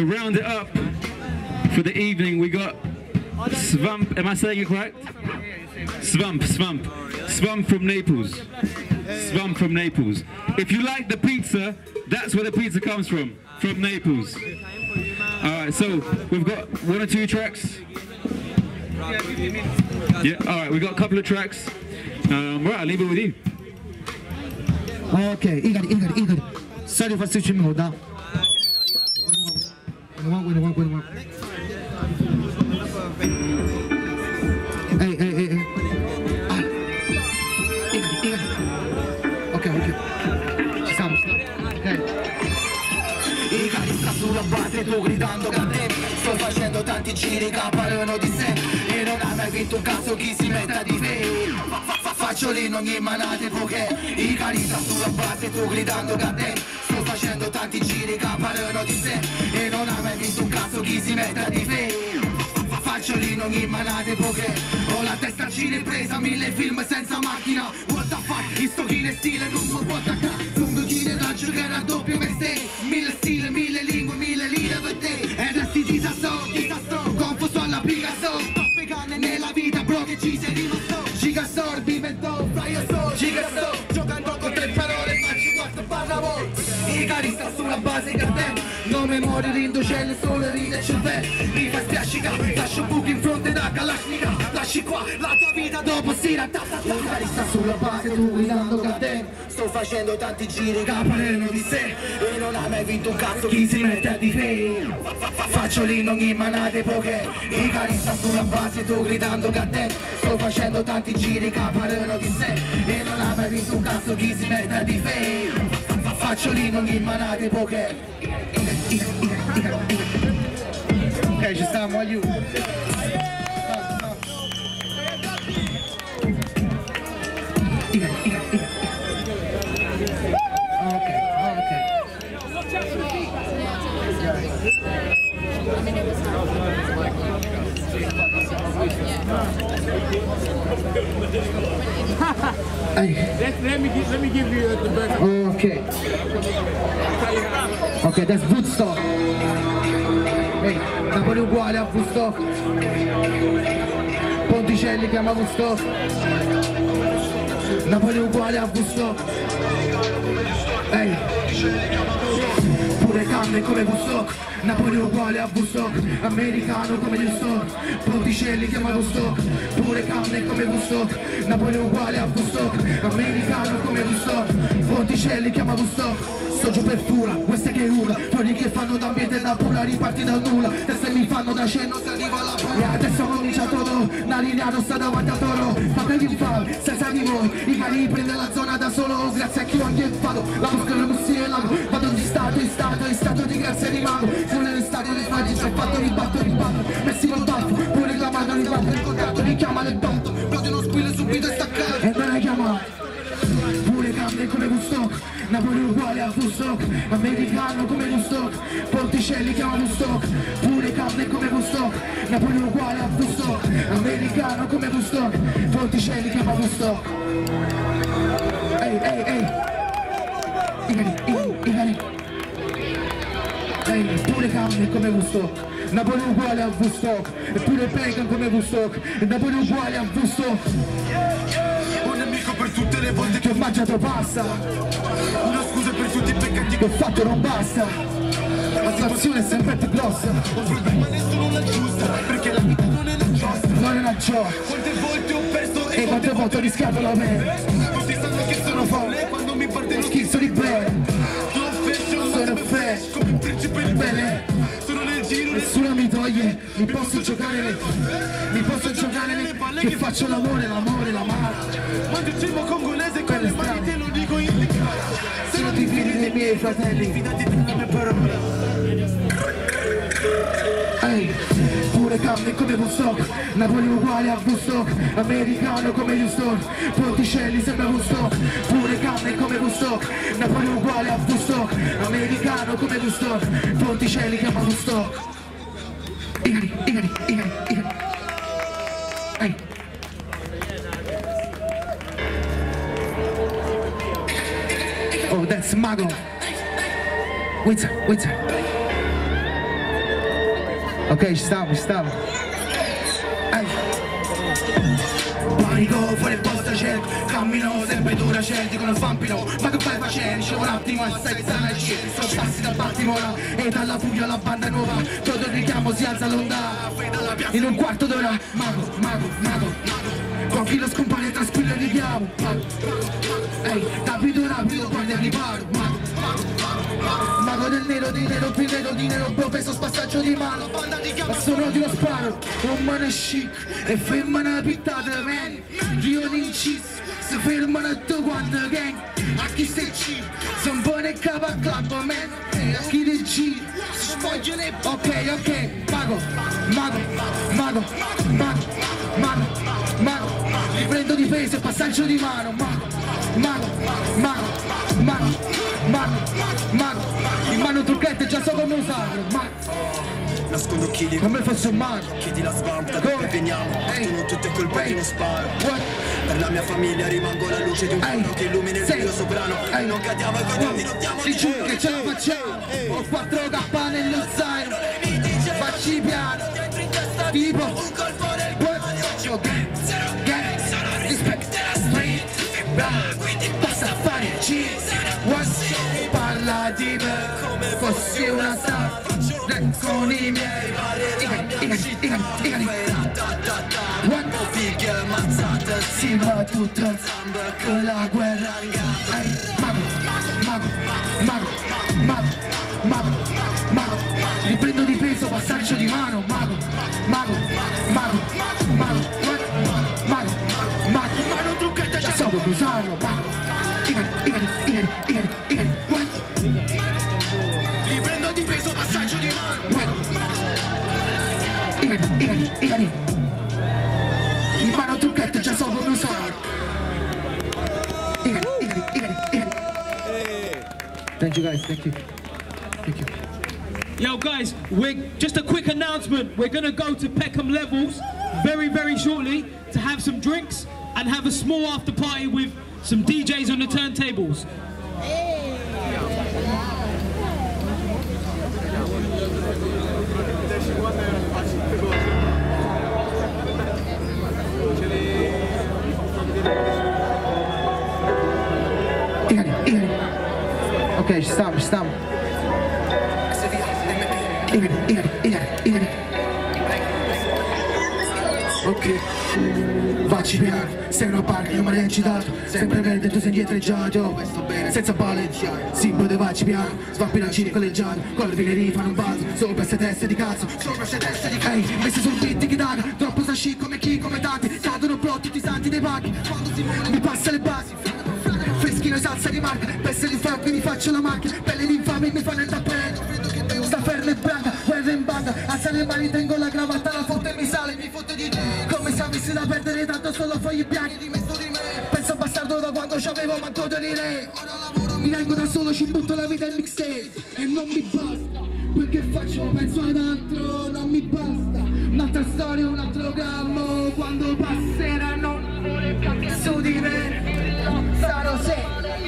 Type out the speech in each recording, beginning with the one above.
to round it up for the evening, we got Svamp. Am I saying it correct? Svamp, Svamp. Svamp from Naples. Svamp from Naples. If you like the pizza, that's where the pizza comes from, from Naples. Alright, so we've got one or two tracks. Yeah, alright, we've got a couple of tracks. Um, right, I'll leave it with you. Ok, Igari, Igari, Igari. Sali Igari. Ok, ok. Ci siamo, ci siamo. Ok. Igari sta sulla base tu gridando cadere Sto facendo tanti giri che parlano di sé E non hai mai vinto un caso chi si metta di me lì in ogni manate poche Igari sta sulla base tu gridando cadere facendo tanti giri che parlano di sé. E non hai mai vinto un caso chi si metta di me. Fa- fa- Faccio lì in ogni manate poche. Ho la testa ripresa, mille film senza macchina. What the fuck, in sto stile non mi può attaccare Lungo chile da giocare a doppio per te Mille stile, Igari sta sulla base te Non mi muori rinducelle solo ride il cervello Mi fai spiascica, lascio buchi in fronte da Kalashnika Lasci qua la tua vita dopo sera ta ta ta. Igari sta sulla base tu guidando Gaten Sto facendo tanti giri che parlano di sé. E non hai mai vinto un cazzo chi si mette a Fa- fa- fa- Faccio lì ogni manate poche. Igari sta sulla base tu gridando Gaten Sto facendo tanti giri che parlano di sé. E non hai mai vinto un cazzo chi si mette a difesa Fa- fa- Faccio lì in ogni manate poche Ok, ci stiamo, aiuto. Ok, ok. Ehi. Let, let me give, let me give you the birth. Ok. Ok, that's Woodstock. Ehi, Napoli uguale a Woodstock. Ponticelli chiama Woodstock. Napoli uguale a Woodstock. Ehi. Pure canne come Woodstock. Napoli uguale a Woodstock. Americano come Woodstock. Ponticelli chiama Woodstock. Pure canne come Woodstock. Napoli uguale a Woodstock. Americano come Woodstock. Ponticelli chiama Woodstock. Sto giù per fura, queste che urla Fuori che fanno d'ambiente da pura, riparti da nulla Teste mi fanno da cenno se arriva la pura E adesso comincia tutto, la linea non sta davanti a toro Fatevi un fan, senza di voi I cani prende la zona da solo Grazie a chi ho anche vado La busca le mussi e lago Vado di stato in stato, in stato di grazia rimango Sulle l'estate dei faggi ci ho fatto ribatto, ribatto. Messi col baffo, pure la mano ribatto Il contatto richiama le batto Vado uno squillo subito e staccato. E me l'hai chiamato Pure canne come Woodstock Napoli uguale a Woodstock Americano come Woodstock Ponticelli chiama Woodstock Pure canne come Woodstock Napoli uguale a Woodstock Americano come Woodstock Ponticelli chiama Woodstock Ehi, ehi, ehi. Igari, Igari, Igari Ehi, pure canne come Woodstock. Napoli uguale a Woodstock. Eppure pagan come Woodstock. Napoli uguale a Woodstock. Un nemico per tutte le volte che ho mangiato pasta. Una scusa per tutti i peccati che ho fatto non basta. La situazione è sempre più grossa. Un problema nessuno la giusta. Perché la vita non è una giostra. Non è una gioia Quante volte ho perso e quante volte ho rischiato la me. Tutti sanno che sono folle Quando mi parte lo schizzo di bene sono fresh come un principe di bene. Sono nel giro nessuno mi toglie mi posso giocare le mi posso giocare le che faccio l'amore l'amore l'amare Mangio cibo congolese con le mani te lo dico in se non ti fidi dei miei fratelli. Fidati delle mie parole Ehi, pure canne come Woodstock Napoli uguale a Woodstock Americano come Houston Ponticelli sembra Woodstock Pure canne come Woodstock Napoli uguale a Woodstock Americano come Woodstock Ponticelli chiama Woodstock Igari, Igari, Igari Ehi. Oh, that's Mago. Wait, wait Ok, ci stiamo, ci stiamo. Ehi. Panico, fuori il posto cerco Cammino sempre dura, certi con il vampiro Ma che fai facendo? C'è un attimo e stai sana e scemi Sono passi da Baltimora E dalla furia la banda nuova. Todo il richiamo si alza l'onda In un quarto d'ora. Mago, mago, mago, mago. Con chi lo scompare tranquillo Mago, Ehi, rapido, rapido, quando è riparo Mago, Mago del nero, di nero, più nero, di nero, professo spassaggio di mano. Ma sono di uno sparo, un mano chic E fermano pittate, man. Io non inciso, si fermano tu quando gang. A chi sei C, son buone capo a club, man. E a chi del G, si spogliano e Ok, ok, mago, mago, mago, mago, mago, mago. Riprendo di peso e passaggio di mano, mago, mago, mago, mago, mago, Mac, Mac, in mano trucchetto già so come usarlo Mac Nascondo chi di come fosse un mago Chiedi la svampa dove veniamo? Partono tutte colpe di uno sparo. What? Per la mia famiglia rimango la luce di un faro Che illumina il mio soprano. Ehi. Non cadiamo e godiamo, oh. non diamo Ti giuro che ce la facciamo. Ho 4K Con i miei Igari Igari One Fighe ammazzate si va tutto il samba con la guerra Ehi, mago, mago, mago, mago, mago, mago. Riprendo di peso, passaggio di mano. Mago, mago, mago, mago, mago, mago, mago. Mano truccata, già so come usarlo Mago, igari, igari, igari, già Igari, Igari, Igari, Igari Thank you guys, thank you. Thank you. Yo, guys, we're just a quick announcement. We're gonna go to Peckham Levels very, very shortly to have some drinks and have a small after party with some DJs on the turntables. Ok, ci stiamo, ci stiamo. Ok. Vacci piano, sei una barca, io me l'hai incitato Sempre verde, tu sei indietreggiato. Senza paleggiare, simbolo dei vacci piano. Svampinancini collegiato, con le finerie fanno un balzo. Sopra ste teste di cazzo, sopra ste teste di cazzo. Ehi, messi sul beat di daga Troppo saci come chi, come tanti Cadono pronti i santi dei pacchi mi passa le basi. Freschino salsa di marca, peste di franchi mi faccio la macchina. Pelle di infame mi fanno il tappeto. Sta ferma e branca, guerra in banda Alza le mani, tengo la cravatta, la foto mi sale Mi foto di te. Come se avessi da perdere tanto solo fogli bianchi di me Penso bastardo da quando c'avevo manco di lire Ora lavoro, mi vengo da solo, ci butto la vita in mixtape. E non mi basta Quel che faccio penso ad altro, non mi basta. Un'altra storia, un altro grammo Quando passerà su di me Sarò sempre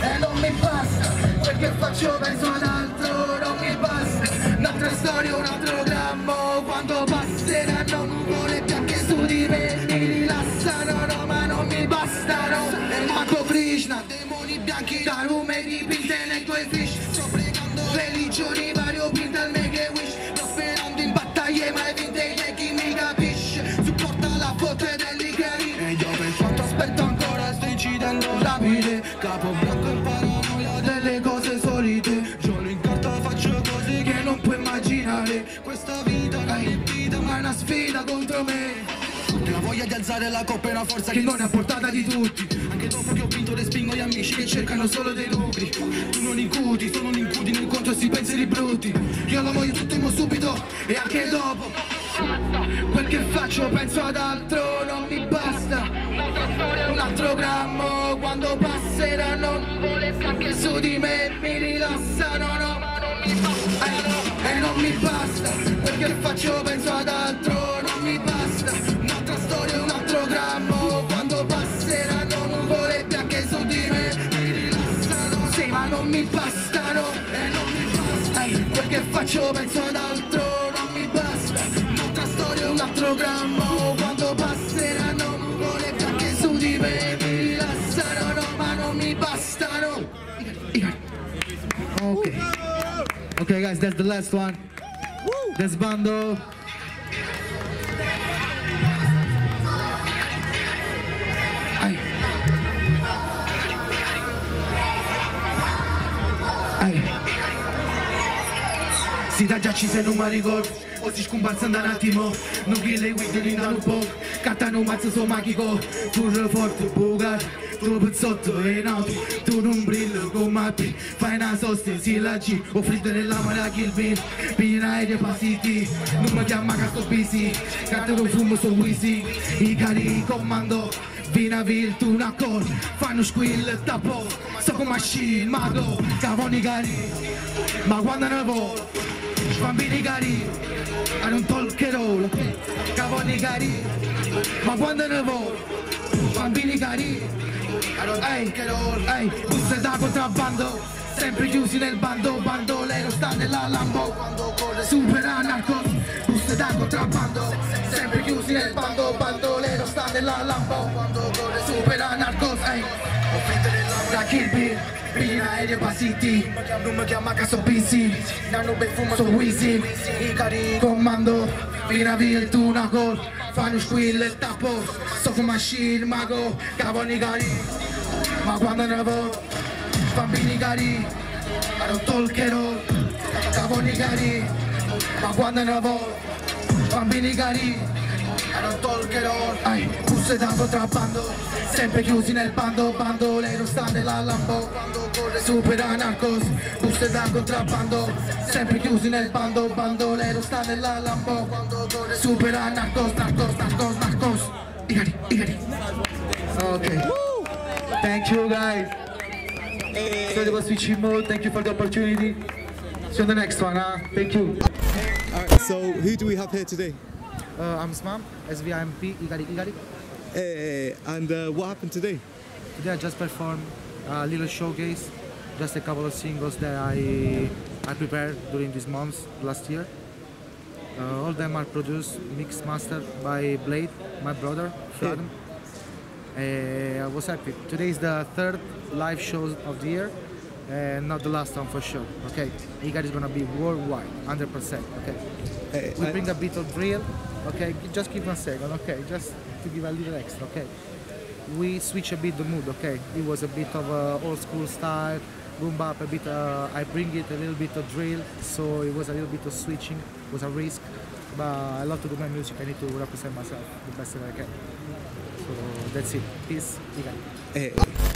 e non mi basta Quel che faccio penso ad altro, non mi basta. Un'altra storia, un altro grammo Quando passerà non vuole più anche su di me Mi rilassano, no ma non mi bastano. E manco Krishna, demoni bianchi da lume dipinte nei tuoi fish. Sto pregando religioni variopinte al mega wish. Sto sperando in battaglie mai vinte e chi mi capisce sfida contro me. La voglia di alzare la coppa è una forza che non è a portata di tutti. Anche dopo che ho vinto le spingo gli amici che cercano solo dei lucri Tu non incuti, tu non incudi nel conto questi pensieri brutti. Io lo voglio tutto mo subito e anche dopo. Quel che faccio penso ad altro, non mi basta. Un altro grammo quando passerà non vuole anche su di me. Mi rilassano, no Eh, E non mi basta. Quel che faccio penso ad altro, non mi basta Un'altra storia, un altro grammo Quando su di me Mi ma non mi bastano Ok Ok guys, that's the last one. That's Bando. Si da già ci sei non mi ricordo. O si scomparsa un attimo. Non che le guide li danno un po' Cattano un mazzo so magico. Tu forte, bucar Tu pezzotto e nato Tu non brilli con mappi Fai una sosta, si la fritto nella mano che il vino Pina e passiti Non mi chiama che sto busy. Cantano fumo su Wisi I cari comando. Vina virtu una cor Fanno squill tappo. So come machine mago. Cavoni cari. Ma quando ne vo Bambini cari A non tolcherò Cavoni cari Ma quando ne vo Bambini cari Ehi, ehi, buste da contrabbando Sempre chiusi nel bando, bandolero sta nella Lambo. Supera narcos, buste da contrabbando Sempre chiusi nel bando, bandolero sta nella Lambo. Supera narcos, ehi Da Kill Bill, Pina aerei passiti Non mi chiama caso busy Nanno ben fumo so Wheezy Comando, Pina virtu una gol. Fanno squill il tappo. So come machine, mago, cavoni cari. Ma quando ne vo Bambini cari. Non tolcherò Cavoni cari. Ma quando ne vo Bambini cari. Non tolcherò Ai, buste da contrabbando Sempre chiusi nel bando Bandolero sta nella Lambo Supera narcos Buste da contrabbando Sempre chiusi nel bando Bandolero sta nella Lambo Supera narcos, narcos, narcos, narcos Igari, igari Okay Thank you guys So it was switching mode. Thank you for the opportunity. See you on the next one. Huh? Thank you. Alright, so who do we have here today? Uh, I'm Smam, SVIMP, Igari Igari. Eh, and uh, what happened today? Today I just performed a little showcase, just a couple of singles that I I prepared during these months last year. Uh, all them are produced, mixed, mastered by Blade, my brother, Adam. Uh, I was happy. Today is the third live show of the year, and not the last one for sure. Okay, Igari is gonna be worldwide, 100%. Okay. Eh, We bring a bit of drill, okay? Just give one second, okay? Just to give a little extra, okay? We switch a bit the mood, okay? It was a bit of uh, old school style, boom bap, a bit. Uh, I bring it a little bit of drill, so it was a little bit of switching. It was a risk, but I love to do my music. I need to represent myself the best that I can. So that's it. Peace. Igari. eh,